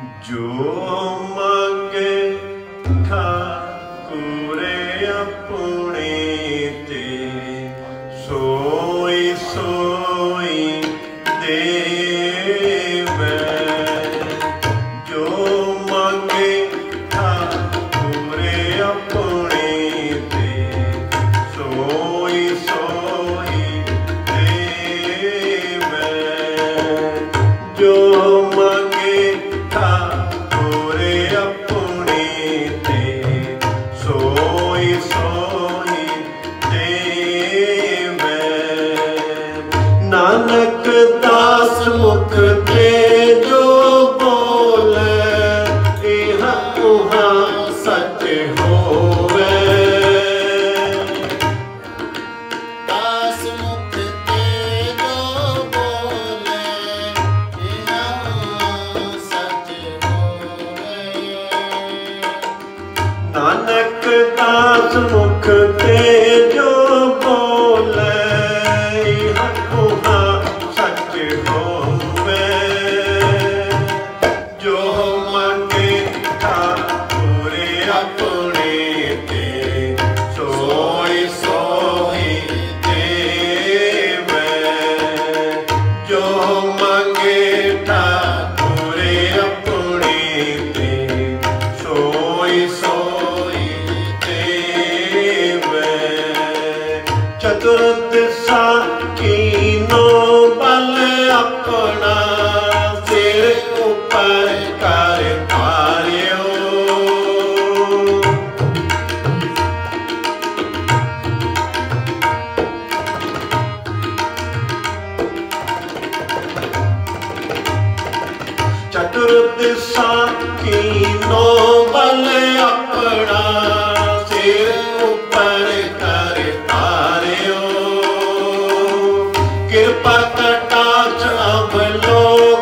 ਜੋ ਮੰਗੇ ਠਾਕੁਰੇ ਸਾਚ ਤੇ ਜੋ ਬੋਲੇ ਸੱਚ ਹੋਵੇ। ਆਪਣੇ ਤੇ ਸੋਈ ਸੋਈ ਤੇ ਜੋ ਮੰਗੇ ਕਰ ਦਿਸਾ ਕੀਨੋ ਆਪਣਾ ਉਪਰ ਕਰ ਚਤੁਰ ਦਿਸਾ कटाक्ष अवलोक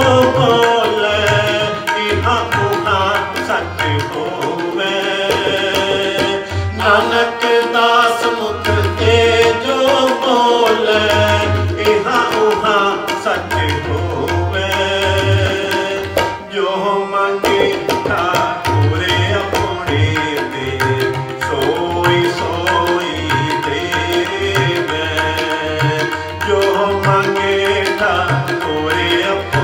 ਨਾਨਕ ਦਾਸ ਮੁਖ ਤੇ ਜੋ ਬੋਲੇ, ਇਹਾ ਉਹਾ ਸੱਚ ਹੋਵੇ। ਜੋ ਮੰਗੇ ਠਾਕੁਰੇ ਆਪਣੇ ਤੇ, ਸੋਈ ਸੋਈ ਤੇਰੇ ਮੈਂ ਜੋ ਮੰਗੇ ਠਾਕੁਰੇ ਆਪਣੇ